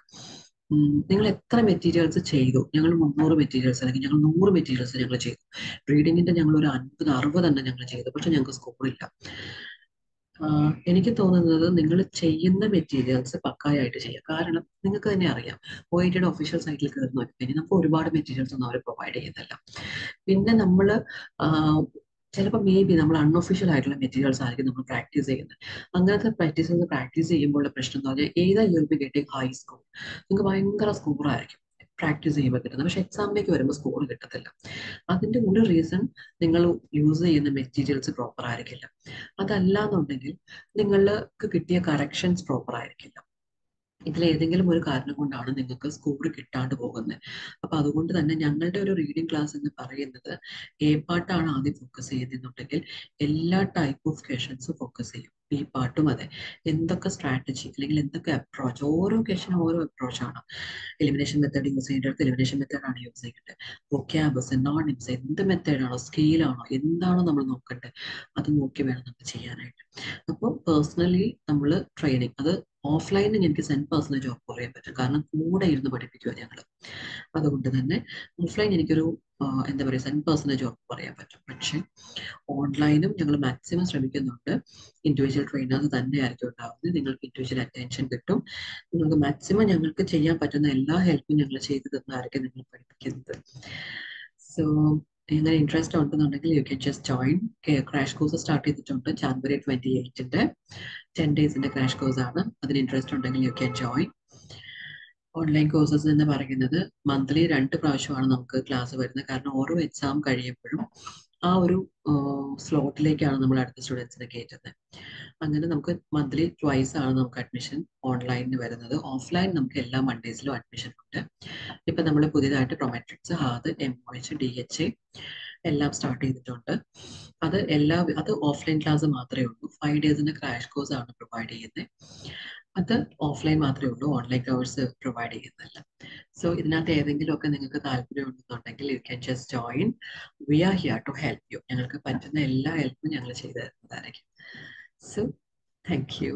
നിങ്ങൾ എത്ര മെറ്റീരിയൽസ് ചെയ്തു? ഞങ്ങൾ മുന്നൂറ് മെറ്റീരിയൽസ് അല്ലെങ്കിൽ ഞങ്ങൾ നൂറ് മെറ്റീരിയൽസ് ഞങ്ങൾ ചെയ്തു. റീഡിങ്ങിന്റെ ഞങ്ങൾ ഒരു അൻപത് അറുപത് എണ്ണം ഞങ്ങൾ ചെയ്തു. പക്ഷെ ഞങ്ങൾക്ക് സ്കോറില്ല എനിക്ക് തോന്നുന്നത് നിങ്ങൾ ചെയ്യുന്ന മെറ്റീരിയൽസ് പക്കായായിട്ട് ചെയ്യുക കാരണം നിങ്ങൾക്ക് തന്നെ അറിയാം. ഒ ഐ ടിയുടെ ഒഫീഷ്യൽ സൈറ്റിൽ കയറി നോക്കിക്കഴിഞ്ഞാൽ നമുക്ക് ഒരുപാട് മെറ്റീരിയൽസ് ഒന്നും അവർ പ്രൊവൈഡ് ചെയ്യുന്നില്ല. പിന്നെ നമ്മൾ ചിലപ്പോൾ മേ ബി നമ്മൾ അൺഒഫീഷ്യൽ ആയിട്ടുള്ള മെറ്റീരിയൽസ് ആയിരിക്കും നമ്മൾ പ്രാക്ടീസ് ചെയ്യുന്നത്. അങ്ങനത്തെ പ്രാക്ടീസ് പ്രാക്ടീസ് ചെയ്യുമ്പോഴുള്ള പ്രശ്നം എന്ന് പറഞ്ഞാൽ ഏതാ you be getting high score നിങ്ങൾക്ക് ഭയങ്കര സ്കോർ ആയിരിക്കും പ്രാക്ടീസ് ചെയ്യുമ്പോൾ കിട്ടുന്നത്. പക്ഷെ എക്സാമിലേക്ക് വരുമ്പോൾ സ്കോർ കിട്ടത്തില്ല. അതിന്റെ ഒരു റീസൺ നിങ്ങൾ യൂസ് ചെയ്യുന്ന മെറ്റീരിയൽസ് പ്രോപ്പർ ആയിരിക്കില്ല. അതല്ല എന്നുണ്ടെങ്കിൽ നിങ്ങൾക്ക് കിട്ടിയ കറക്ഷൻസ് പ്രോപ്പർ ആയിരിക്കില്ല. ഇതിലേതെങ്കിലും ഒരു കാരണം കൊണ്ടാണ് നിങ്ങൾക്ക് സ്കോർ കിട്ടാണ്ട് പോകുന്നത് അപ്പൊ അതുകൊണ്ട് തന്നെ ഞങ്ങളുടെ ഒരു റീഡിംഗ് ക്ലാസ് എന്ന് പറയുന്നത് എ പാർട്ടാണ് ആദ്യം ഫോക്കസ് ചെയ്യുന്നുണ്ടെങ്കിൽ എല്ലാ ടൈപ്പ് ഓഫ് ക്വസ്റ്റൻസ് ഫോക്കസ് ചെയ്യും. ബി പാർട്ടും അതെ. എന്തൊക്കെ സ്ട്രാറ്റജി അല്ലെങ്കിൽ എന്തൊക്കെ അപ്രോച്ച് ഓരോ ക്വസ്റ്റനും ഓരോ അപ്രോച്ച് ആണ്. എലിമിനേഷൻ മെത്തേഡ് യൂസ് ചെയ്യേണ്ടത് എലിമിനേഷൻ മെത്തേഡ് മെത്തേഡാണ് യൂസ് ചെയ്യേണ്ടത്. നോൺ നോണിംസ് എന്ത് മെത്തേഡാണോ സ്കെയിലാണോ എന്താണോ നമ്മൾ നോക്കേണ്ടത് അത് നോക്കി വേണം നമുക്ക് ചെയ്യാനായിട്ട്. അപ്പോൾ പേഴ്സണലി നമ്മൾ ട്രെയിനിങ് അത് ഓഫ്ലൈനിൽ എനിക്ക് സെൻ പേഴ്സണൽ ജോബ് പറയാൻ പറ്റും. കാരണം കൂടെ ഇരുന്ന് പഠിപ്പിക്കുക ഞങ്ങൾ അതുകൊണ്ട് തന്നെ ഓഫ്ലൈൻ എനിക്കൊരു എന്താ പറയുക സെൻ പേഴ്സണൽ ജോബ് പറയാൻ പറ്റും. പക്ഷെ ഓൺലൈനും ഞങ്ങൾ മാക്സിമം ശ്രമിക്കുന്നുണ്ട്. ഇൻഡിവിജ്വൽ ട്രെയിനേഴ്സ് തന്നെയായിരിക്കും ഉണ്ടാവുന്നത്. നിങ്ങൾക്ക് ഇൻഡിവിജ്വൽ അറ്റൻഷൻ കിട്ടും. നിങ്ങൾക്ക് മാക്സിമം ഞങ്ങൾക്ക് ചെയ്യാൻ പറ്റുന്ന എല്ലാ ഹെൽപ്പും ഞങ്ങൾ ചെയ്തു തന്നായിരിക്കും നിങ്ങൾ പഠിപ്പിക്കുന്നത്. സോ ഇങ്ങനെ ഇൻട്രസ്റ്റ് ഉണ്ടെന്നുണ്ടെങ്കിൽ you can just join crash course start ചെയ്തിട്ടുണ്ട് ജാനുവരി ട്വന്റി എയ്റ്റിന്റെ ടെൻ ഡേയ്സിന്റെ ക്രാഷ് കോഴ്സ് ആണ്. അതിന് ഇൻട്രസ്റ്റ് ഉണ്ടെങ്കിൽ you can join online courses എന്ന് പറയുന്നത് മന്ത്ലി രണ്ട് പ്രാവശ്യമാണ് നമുക്ക് ക്ലാസ് വരുന്നത്. കാരണം ഓരോ എക്സാം കഴിയുമ്പോഴും ആ ഒരു സ്ലോട്ടിലേക്കാണ് നമ്മൾ അടുത്ത സ്റ്റുഡൻസിനെ കയറ്റുന്നത് അങ്ങനെ നമുക്ക് മന്ത്ലി ട്വൈസ് ആണ് നമുക്ക് അഡ്മിഷൻ ഓൺലൈനിൽ വരുന്നത്. ഓഫ്ലൈൻ നമുക്ക് എല്ലാ മൺഡേസിലും അഡ്മിഷൻ ഉണ്ട്. ഇപ്പൊ നമ്മൾ പുതിയതായിട്ട് Prometrics HAAD M O H D H എല്ലാം സ്റ്റാർട്ട് ചെയ്തിട്ടുണ്ട്. അത് എല്ലാ അത് ഓഫ്ലൈൻ ക്ലാസ് മാത്രമേ ഉള്ളൂ. ഫൈവ് ഡേയ്സിന് ക്രാഷ് കോഴ്സ് ആണ് പ്രൊവൈഡ് ചെയ്യുന്നത് അത് ഓഫ്ലൈൻ മാത്രമേ ഉള്ളൂ. ഓൺലൈൻ കോഴ്സ് പ്രൊവൈഡ് ചെയ്യുന്നില്ല സോ ഇതിനകത്ത് ഏതെങ്കിലും ഒക്കെ നിങ്ങൾക്ക് താല്പര്യം ഉണ്ടെന്നുണ്ടെങ്കിൽ you can just join we are here to help you ഞങ്ങൾക്ക് പറ്റുന്ന എല്ലാ ഹെൽപ്പും ഞങ്ങൾ ചെയ്തു തരുന്നതായിരിക്കും. So thank you